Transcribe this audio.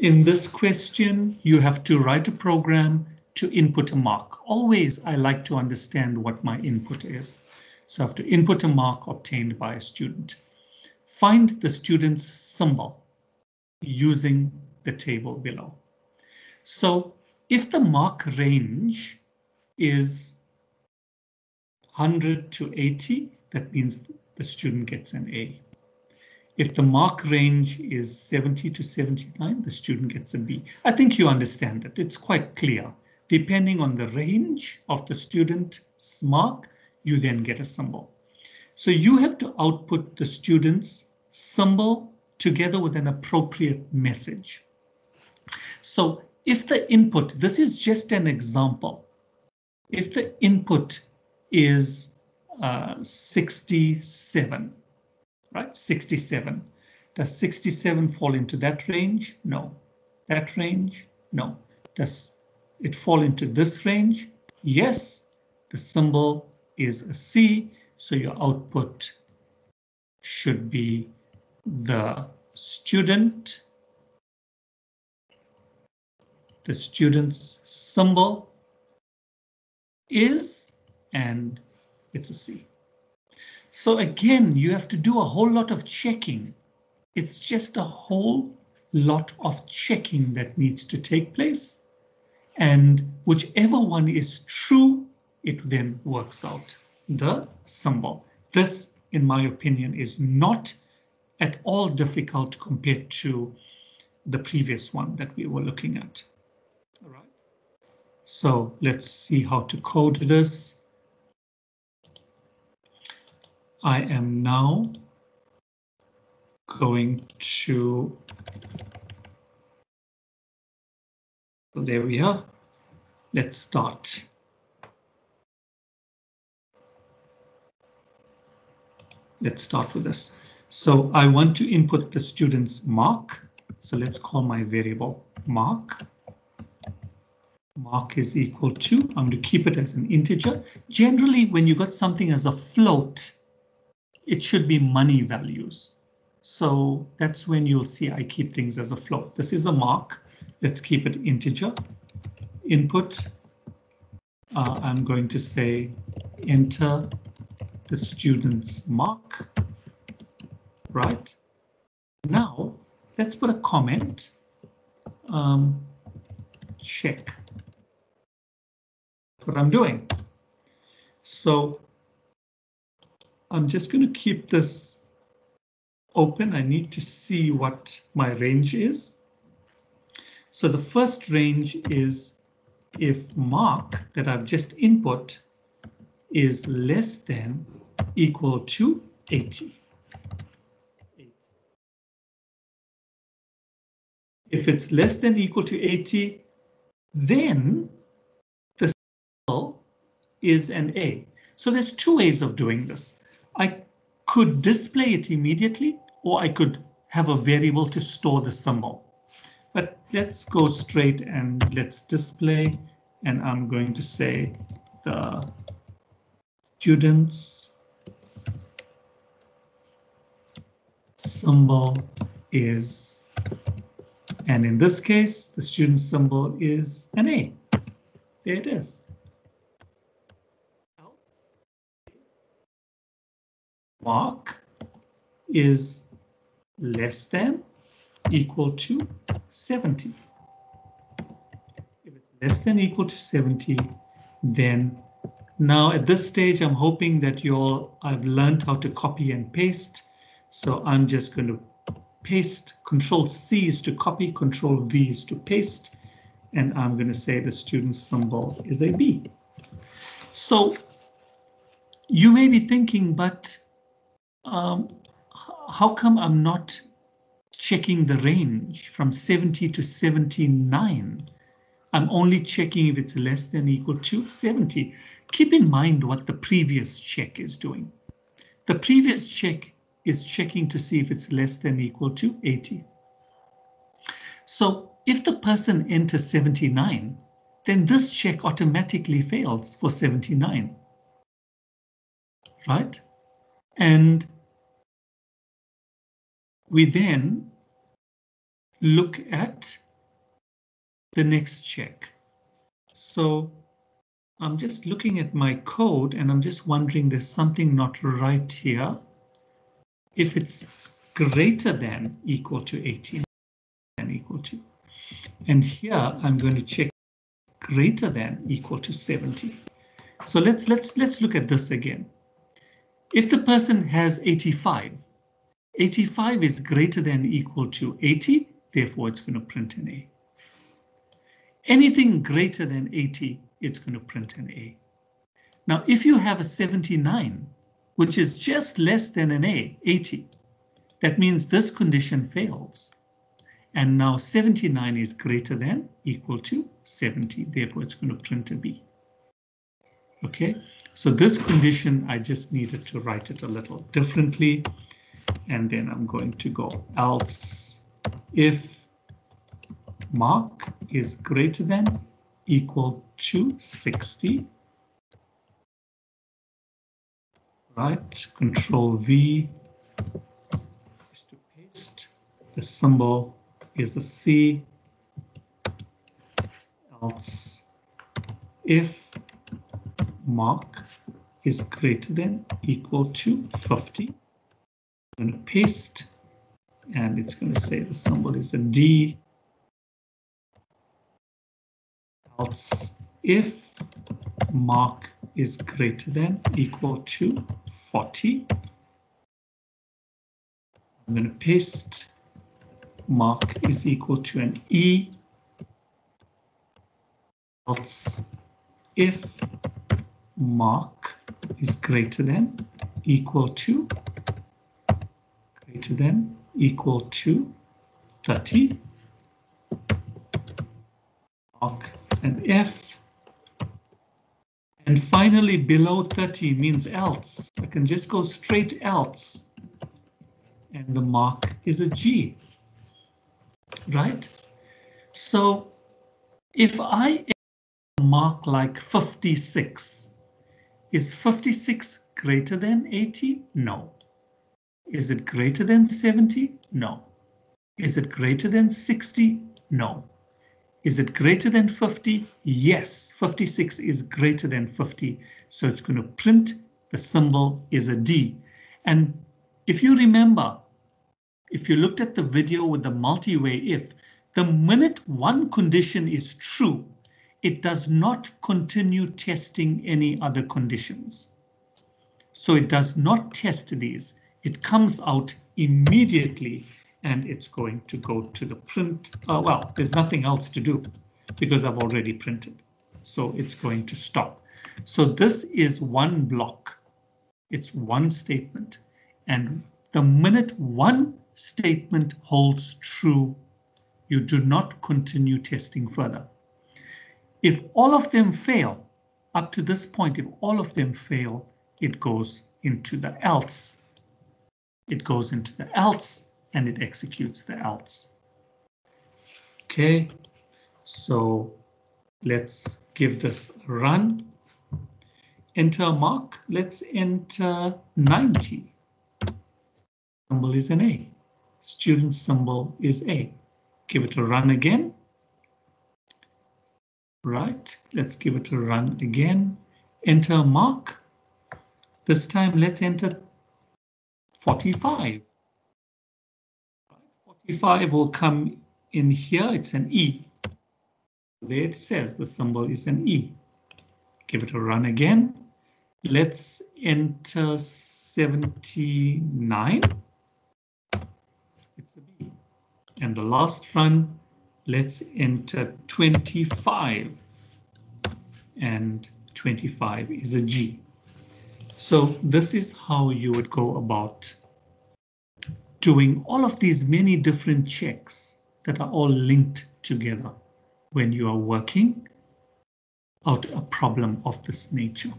In this question, you have to write a program to input a mark. Always, I like to understand what my input is. So I have to input a mark obtained by a student. Find the student's symbol using the table below. So if the mark range is 100 to 80, that means the student gets an A. If the mark range is 70 to 79, the student gets a B. I think you understand it. It's quite clear. Depending on the range of the student's mark, you then get a symbol. So you have to output the student's symbol together with an appropriate message. So if the input, this is just an example. If the input is uh, 67, right? 67. Does 67 fall into that range? No. That range? No. Does it fall into this range? Yes. The symbol is a C, so your output should be the student, the student's symbol is, and it's a C. So again, you have to do a whole lot of checking. It's just a whole lot of checking that needs to take place. And whichever one is true, it then works out the symbol. This, in my opinion, is not at all difficult compared to the previous one that we were looking at. All right. So let's see how to code this. I am now going to. So there we are. Let's start. Let's start with this. So I want to input the student's mark. So let's call my variable mark. Mark is equal to, I'm going to keep it as an integer. Generally, when you got something as a float, it should be money values. So that's when you'll see I keep things as a float. This is a mark. Let's keep it integer. Input. Uh, I'm going to say enter the student's mark. Right. Now let's put a comment. Um, check what I'm doing. So I'm just going to keep this open. I need to see what my range is. So the first range is if mark that I've just input is less than equal to 80. If it's less than equal to 80, then the cell is an A. So there's two ways of doing this. I could display it immediately, or I could have a variable to store the symbol. But let's go straight and let's display, and I'm going to say the students symbol is, and in this case, the student symbol is an A. There it is. Mark is less than equal to 70. If it's less than equal to 70, then now at this stage, I'm hoping that you all I've learned how to copy and paste. So I'm just going to paste control C is to copy, control V is to paste, and I'm going to say the student symbol is a B. So you may be thinking, but um, how come I'm not checking the range from 70 to 79? I'm only checking if it's less than equal to 70. Keep in mind what the previous check is doing. The previous check is checking to see if it's less than equal to 80. So if the person enters 79, then this check automatically fails for 79. Right? And we then look at the next check. So I'm just looking at my code and I'm just wondering there's something not right here. If it's greater than equal to 18 and equal to. And here I'm going to check greater than equal to 70. So let's let's let's look at this again. If the person has 85, 85 is greater than equal to 80, therefore it's going to print an A. Anything greater than 80, it's going to print an A. Now, if you have a 79, which is just less than an A, 80, that means this condition fails. And now 79 is greater than equal to 70. Therefore, it's going to print a B. OK, so this condition, I just needed to write it a little differently. And then I'm going to go else if mark is greater than equal to 60. Right, control V is to paste. The symbol is a C. Else if mark is greater than equal to 50. I'm going to paste and it's going to say the symbol is a D. Else if mark is greater than equal to 40. I'm going to paste mark is equal to an E. Else if mark is greater than equal to greater than equal to 30 mark is an F. And finally below 30 means else. I can just go straight else. And the mark is a G right? So if I mark like 56 is 56 greater than 80? No. Is it greater than 70? No. Is it greater than 60? No. Is it greater than 50? Yes, 56 is greater than 50. So it's going to print the symbol is a D. And if you remember, if you looked at the video with the multi-way if, the minute one condition is true, it does not continue testing any other conditions. So it does not test these. It comes out immediately and it's going to go to the print. Uh, well, there's nothing else to do because I've already printed. So it's going to stop. So this is one block. It's one statement. And the minute one statement holds true, you do not continue testing further. If all of them fail, up to this point, if all of them fail, it goes into the else. It goes into the else and it executes the else. Okay, so let's give this a run. Enter mark. Let's enter 90. Symbol is an A. Student symbol is A. Give it a run again. Right, let's give it a run again. Enter mark. This time let's enter 45. 45 will come in here, it's an E. There it says the symbol is an E. Give it a run again. Let's enter 79. It's a B. And the last run, let's enter 25 and 25 is a G. So this is how you would go about doing all of these many different checks that are all linked together when you are working out a problem of this nature.